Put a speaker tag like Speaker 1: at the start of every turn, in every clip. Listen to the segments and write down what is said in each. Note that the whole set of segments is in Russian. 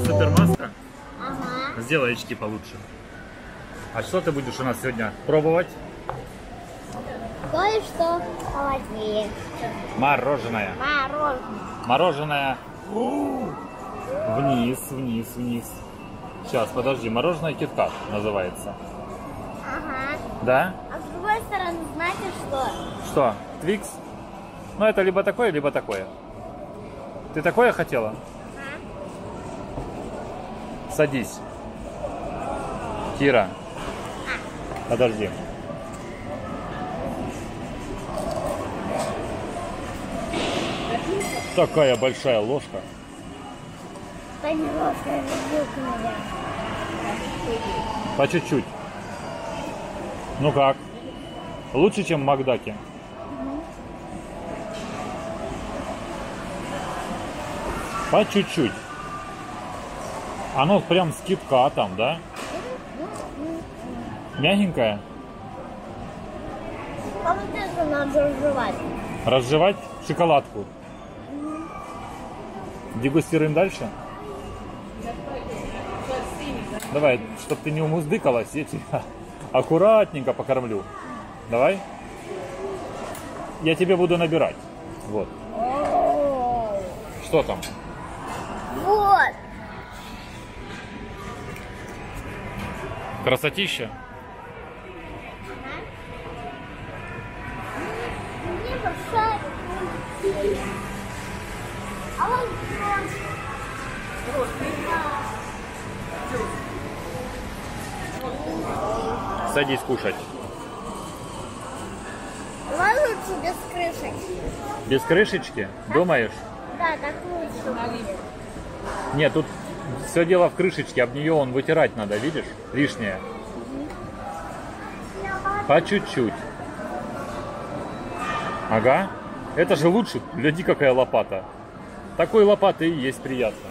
Speaker 1: Твоя супермаска?
Speaker 2: Ага.
Speaker 1: Сделай очки получше. А что ты будешь у нас сегодня пробовать?
Speaker 2: Кое-что холоднее.
Speaker 1: Мороженое.
Speaker 2: Мороженое.
Speaker 1: Мороженое. Вниз, вниз, вниз. Сейчас, подожди. Мороженое киткат называется.
Speaker 2: Ага.
Speaker 1: Да?
Speaker 2: А с другой стороны, знаете что?
Speaker 1: Что? Твикс? Ну, это либо такое, либо такое. Ты такое хотела? Садись. Кира. Подожди. Такая большая ложка. По чуть-чуть. Ну как? Лучше, чем в Макдаке? По чуть-чуть. Оно прям с киткатом, да? Мягенькое.
Speaker 2: А вот это надо жевать.
Speaker 1: Разжевать шоколадку. Дегустируем дальше? Давай, чтобы ты не умуздыкалась, я тебя аккуратненько покормлю. Давай. Я тебе буду набирать. Вот. Что там?
Speaker 2: Вот.
Speaker 1: Красотища? Садись кушать.
Speaker 2: Давай лучше без крышек.
Speaker 1: Без крышечки? Думаешь?
Speaker 2: Да, так лучше.
Speaker 1: Нет, тут все дело в крышечке, об нее он вытирать надо, видишь? Лишнее. По чуть-чуть. Ага. Это же лучше. Гляди, какая лопата. Такой лопатой и есть приятно.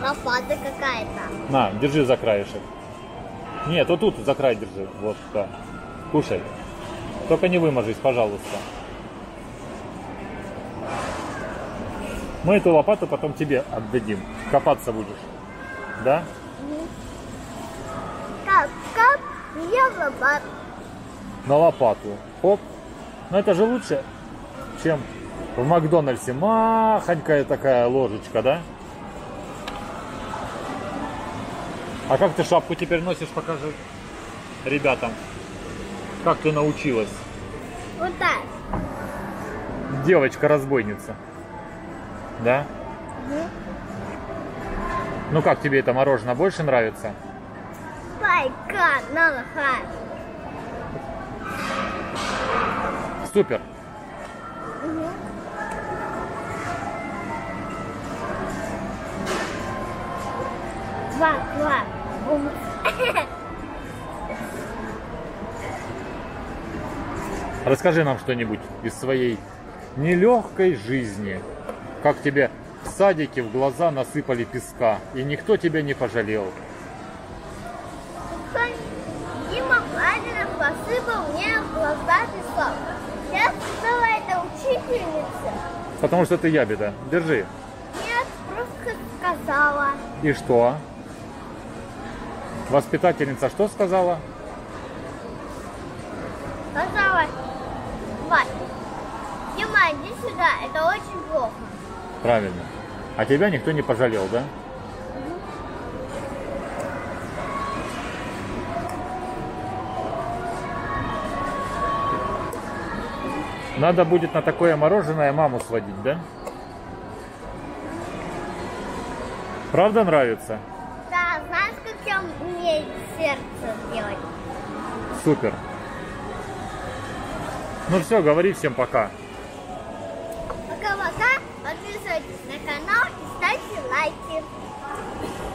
Speaker 2: Лопата какая-то.
Speaker 1: На, держи за краешек. Нет, вот тут за край держи. Вот, да. Кушай. Только не выможись, пожалуйста. Мы эту лопату потом тебе отдадим. Копаться будешь. Да?
Speaker 2: Как, как? Я лопата.
Speaker 1: На лопату. Хоп. Но это же лучше, чем в Макдональдсе. Махонькая такая ложечка, да? А как ты шапку теперь носишь, покажи ребятам. Как ты научилась?
Speaker 2: Вот так.
Speaker 1: Девочка-разбойница. Да? Ну как тебе это мороженое больше нравится? Супер. Расскажи нам что-нибудь из своей нелегкой жизни. Как тебе в садике в глаза насыпали песка, и никто тебя не пожалел.
Speaker 2: Дима Владимир посыпал мне в глаза песок. Я сказала это учительнице.
Speaker 1: Потому что ты ябеда. Держи.
Speaker 2: Нет, просто сказала.
Speaker 1: И что? Воспитательница что сказала?
Speaker 2: Сказала, Вась, Дима, иди сюда, это очень плохо.
Speaker 1: Правильно. А тебя никто не пожалел, да? Надо будет на такое мороженое маму сводить, да? Правда нравится?
Speaker 2: Да, знаешь, как я умею сердце сделать?
Speaker 1: Супер. Ну все, говори всем пока
Speaker 2: подписывайтесь на канал и ставьте лайки.